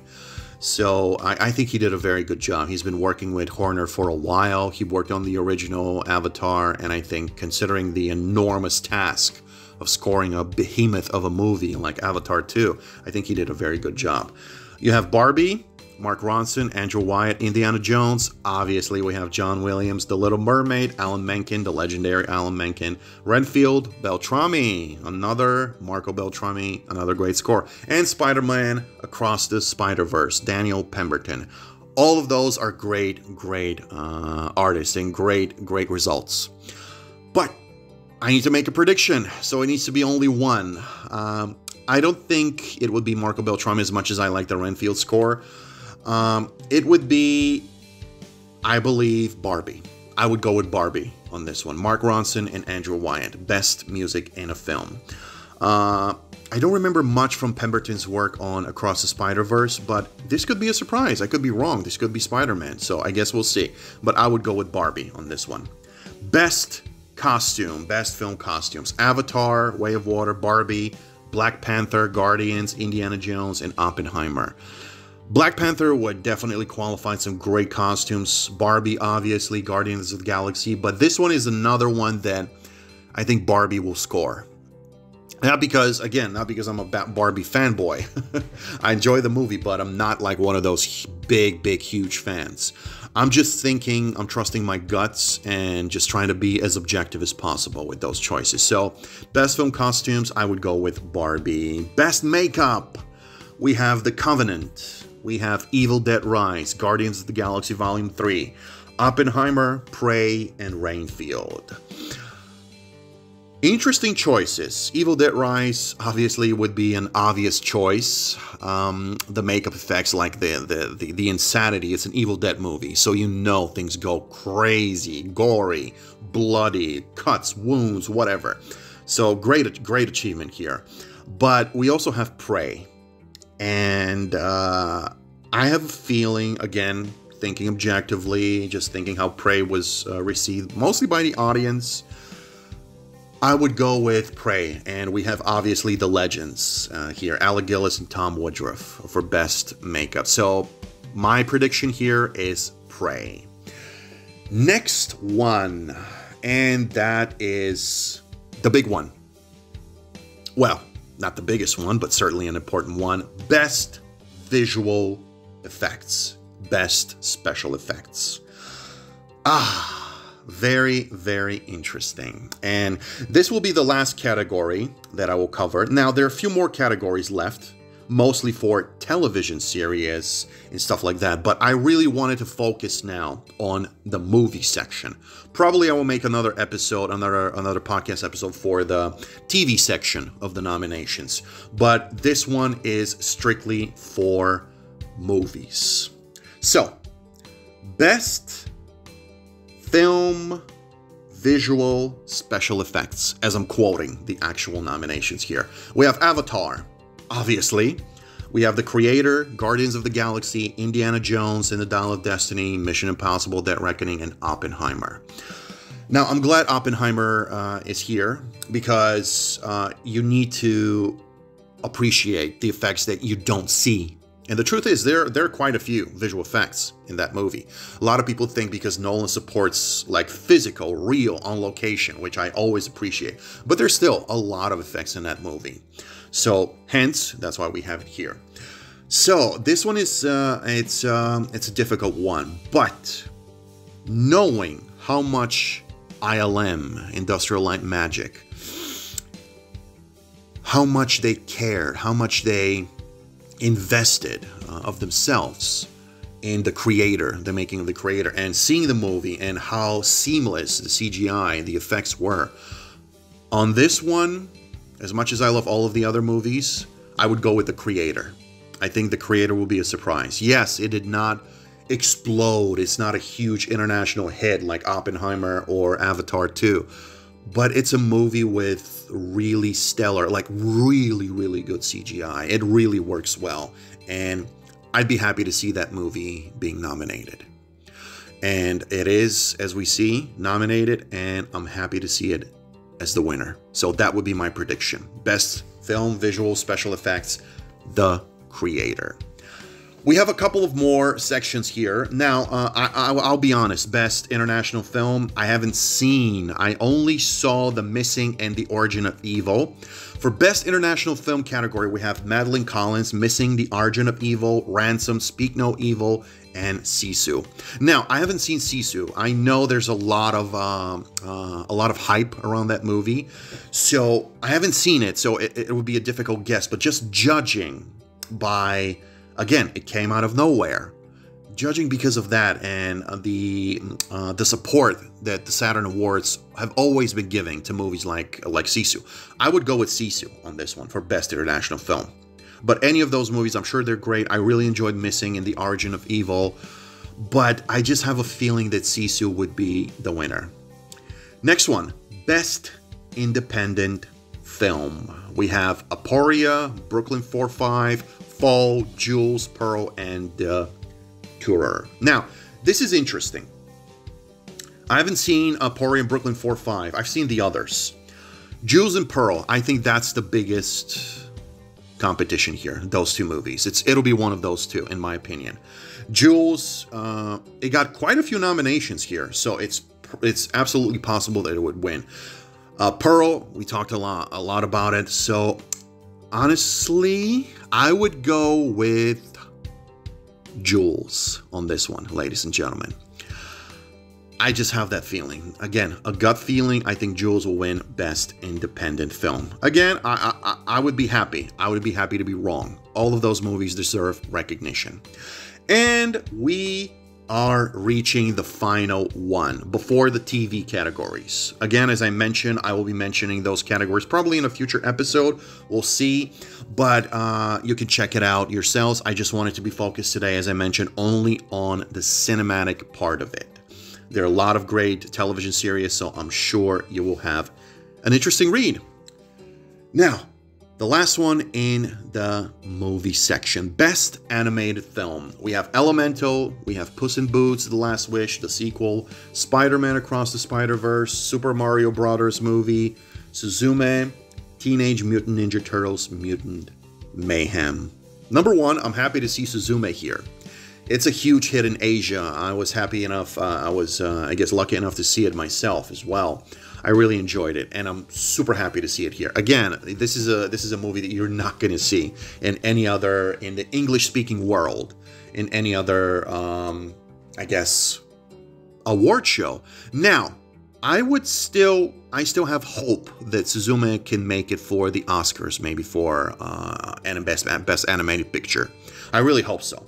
So I, I, think he did a very good job. He's been working with Horner for a while. He worked on the original Avatar, and I think considering the enormous task of scoring a behemoth of a movie like Avatar 2, I think he did a very good job. You have Barbie, Mark Ronson, Andrew Wyatt, Indiana Jones. Obviously, we have John Williams, The Little Mermaid, Alan Menken, the legendary Alan Menken, Renfield, Beltrami, another Marco Beltrami, another great score, and Spider-Man Across the Spider-Verse, Daniel Pemberton. All of those are great, great uh, artists and great, great results. But I need to make a prediction, so it needs to be only one. Um, I don't think it would be Marco Beltrami as much as I like the Renfield score. Um, it would be, I believe, Barbie. I would go with Barbie on this one. Mark Ronson and Andrew Wyatt, best music in a film. Uh, I don't remember much from Pemberton's work on Across the Spider Verse, but this could be a surprise. I could be wrong. This could be Spider Man, so I guess we'll see. But I would go with Barbie on this one. Best costume, best film costumes Avatar, Way of Water, Barbie, Black Panther, Guardians, Indiana Jones, and Oppenheimer. Black Panther would definitely qualify some great costumes. Barbie, obviously, Guardians of the Galaxy, but this one is another one that I think Barbie will score. Not because, again, not because I'm a Barbie fanboy. [laughs] I enjoy the movie, but I'm not like one of those big, big, huge fans. I'm just thinking, I'm trusting my guts and just trying to be as objective as possible with those choices. So, best film costumes, I would go with Barbie. Best makeup, we have The Covenant, we have Evil Dead Rise, Guardians of the Galaxy Volume 3, Oppenheimer, Prey, and Renfield. Interesting choices. Evil Dead Rise obviously would be an obvious choice. Um, the makeup effects, like the, the, the the insanity, it's an Evil Dead movie, so you know things go crazy, gory, bloody, cuts, wounds, whatever. So great, great achievement here. But we also have Prey, and uh, I have a feeling again, thinking objectively, just thinking how Prey was uh, received mostly by the audience I would go with Prey, and we have obviously the legends uh, here Alec Gillis and Tom Woodruff for best makeup. So, my prediction here is Prey. Next one, and that is the big one. Well, not the biggest one, but certainly an important one. Best visual effects, best special effects. Ah very, very interesting. And this will be the last category that I will cover. Now, there are a few more categories left, mostly for television series and stuff like that, but I really wanted to focus now on the movie section. Probably I will make another episode, another another podcast episode for the TV section of the nominations, but this one is strictly for movies. So, best film visual special effects, as I'm quoting the actual nominations here. We have Avatar, obviously. We have The Creator, Guardians of the Galaxy, Indiana Jones and the Dial of Destiny, Mission Impossible, Dead Reckoning, and Oppenheimer. Now, I'm glad Oppenheimer uh, is here because uh, you need to appreciate the effects that you don't see and the truth is, there there are quite a few visual effects in that movie. A lot of people think because Nolan supports like physical, real, on location, which I always appreciate. But there's still a lot of effects in that movie. So hence, that's why we have it here. So this one is uh, it's um, it's a difficult one, but knowing how much ILM, Industrial Light Magic, how much they cared, how much they invested uh, of themselves in the creator, the making of the creator, and seeing the movie and how seamless the CGI the effects were. On this one, as much as I love all of the other movies, I would go with the creator. I think the creator will be a surprise. Yes, it did not explode. It's not a huge international hit like Oppenheimer or Avatar 2 but it's a movie with really stellar, like really, really good CGI. It really works well. And I'd be happy to see that movie being nominated. And it is, as we see, nominated, and I'm happy to see it as the winner. So that would be my prediction. Best film, visual, special effects, The Creator. We have a couple of more sections here. Now, uh, I, will be honest, best international film, I haven't seen. I only saw The Missing and The Origin of Evil. For best international film category, we have Madeline Collins, Missing, The Origin of Evil, Ransom, Speak No Evil, and Sisu. Now, I haven't seen Sisu. I know there's a lot of um, uh, a lot of hype around that movie, so I haven't seen it. So it, it would be a difficult guess. But just judging by Again, it came out of nowhere. Judging because of that and uh, the uh, the support that the Saturn Awards have always been giving to movies like like Sisu, I would go with Sisu on this one for best international film. But any of those movies, I'm sure they're great. I really enjoyed Missing and The Origin of Evil, but I just have a feeling that Sisu would be the winner. Next one, best independent film. We have Aporia, Brooklyn 4-5, Fall, Jules, Pearl, and uh, Tourer. Now, this is interesting. I haven't seen Aporia and Brooklyn 4-5. I've seen the others. Jules and Pearl, I think that's the biggest competition here, those two movies. It's It'll be one of those two, in my opinion. Jules, uh, it got quite a few nominations here, so it's it's absolutely possible that it would win. Uh, Pearl, we talked a lot, a lot about it. So honestly, I would go with Jules on this one, ladies and gentlemen. I just have that feeling. Again, a gut feeling. I think Jules will win Best Independent Film. Again, I, I, I would be happy. I would be happy to be wrong. All of those movies deserve recognition. And we are reaching the final one before the TV categories. Again, as I mentioned, I will be mentioning those categories probably in a future episode. We'll see, but uh, you can check it out yourselves. I just wanted to be focused today, as I mentioned, only on the cinematic part of it. There are a lot of great television series, so I'm sure you will have an interesting read. Now, the last one in the movie section Best Animated Film. We have Elemental, we have Puss in Boots, The Last Wish, the sequel, Spider Man Across the Spider Verse, Super Mario Brothers movie, Suzume, Teenage Mutant Ninja Turtles, Mutant Mayhem. Number one, I'm happy to see Suzume here. It's a huge hit in Asia. I was happy enough, uh, I was, uh, I guess, lucky enough to see it myself as well. I really enjoyed it, and I'm super happy to see it here. Again, this is a this is a movie that you're not going to see in any other in the English-speaking world, in any other, um, I guess, award show. Now, I would still I still have hope that Suzume can make it for the Oscars, maybe for uh, best best animated picture. I really hope so.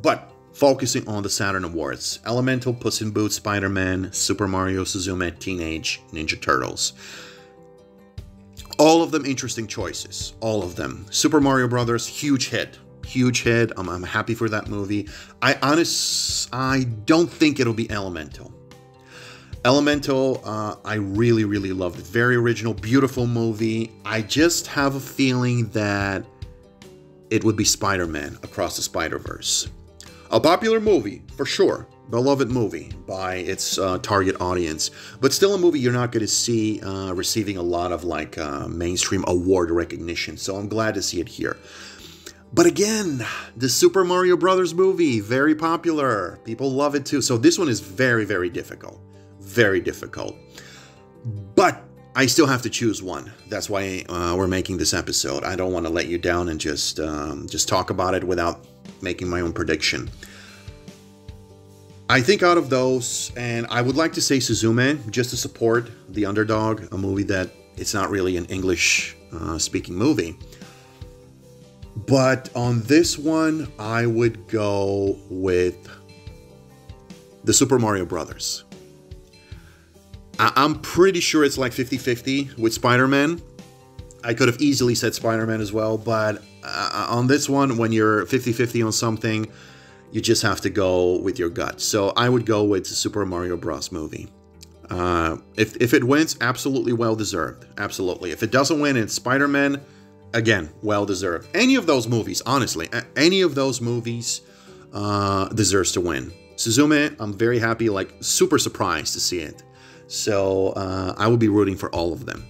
But focusing on the Saturn Awards Elemental, Puss in Boots, Spider Man, Super Mario, Suzume, Teenage Ninja Turtles. All of them interesting choices. All of them. Super Mario Brothers, huge hit. Huge hit. I'm, I'm happy for that movie. I honest, I don't think it'll be Elemental. Elemental, uh, I really, really loved it. Very original, beautiful movie. I just have a feeling that it would be Spider Man Across the Spider Verse. A popular movie, for sure. Beloved movie by its uh, target audience, but still a movie you're not going to see uh, receiving a lot of like uh, mainstream award recognition. So I'm glad to see it here. But again, the Super Mario Brothers movie, very popular. People love it too. So this one is very, very difficult. Very difficult. But I still have to choose one. That's why uh, we're making this episode. I don't want to let you down and just um, just talk about it without making my own prediction. I think out of those, and I would like to say Suzume just to support the underdog, a movie that it's not really an English uh, speaking movie. But on this one, I would go with the Super Mario Brothers. I- am pretty sure it's like 50 50 with Spider Man. I could have easily said Spider Man as well, but uh, on this one, when you're 50 50 on something, you just have to go with your gut. So I would go with Super Mario Bros. movie. Uh, if, if it wins, absolutely well deserved. Absolutely. If it doesn't win, it's Spider Man. Again, well deserved. Any of those movies, honestly, any of those movies uh, deserves to win. Suzume, I'm very happy, like super surprised to see it. So uh, I will be rooting for all of them.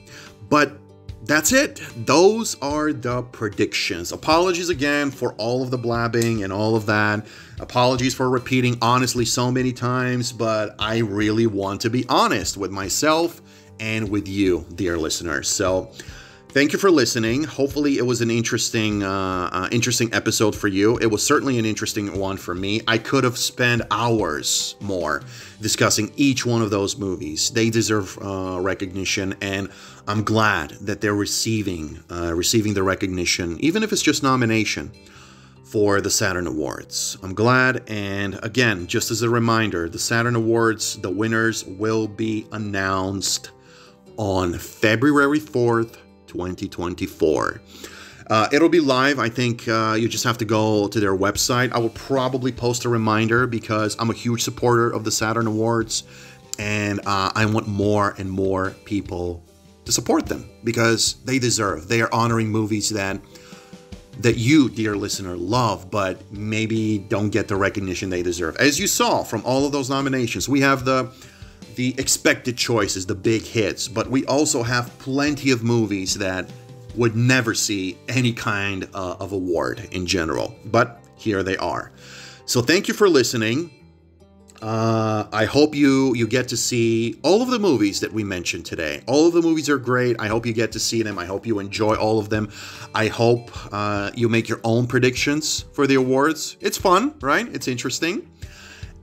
But that's it. Those are the predictions. Apologies again for all of the blabbing and all of that. Apologies for repeating honestly so many times, but I really want to be honest with myself and with you, dear listeners. So, thank you for listening. Hopefully, it was an interesting, uh, uh, interesting episode for you. It was certainly an interesting one for me. I could have spent hours more discussing each one of those movies. They deserve uh, recognition, and I'm glad that they're receiving uh, receiving the recognition, even if it's just nomination for the Saturn Awards. I'm glad, and again, just as a reminder, the Saturn Awards, the winners will be announced on February 4th, 2024. Uh, it'll be live. I think uh, you just have to go to their website. I will probably post a reminder because I'm a huge supporter of the Saturn Awards and uh, I want more and more people to support them because they deserve. They are honoring movies that that you, dear listener, love, but maybe don't get the recognition they deserve. As you saw from all of those nominations, we have the the expected choices, the big hits, but we also have plenty of movies that would never see any kind uh, of award in general. But here they are. So thank you for listening. Uh, I hope you you get to see all of the movies that we mentioned today. All of the movies are great. I hope you get to see them. I hope you enjoy all of them. I hope uh, you make your own predictions for the awards. It's fun, right? It's interesting.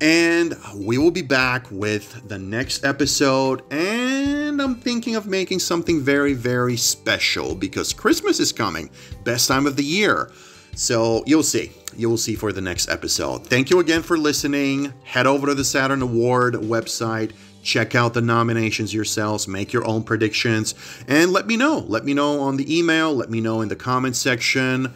And we will be back with the next episode. And I'm thinking of making something very, very special because Christmas is coming. Best time of the year. So you'll see. You will see for the next episode. Thank you again for listening. Head over to the Saturn Award website. Check out the nominations yourselves, make your own predictions, and let me know. Let me know on the email, let me know in the comment section.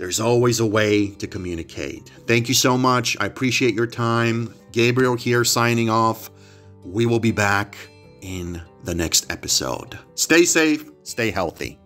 There's always a way to communicate. Thank you so much. I appreciate your time. Gabriel here signing off. We will be back in the next episode. Stay safe, stay healthy.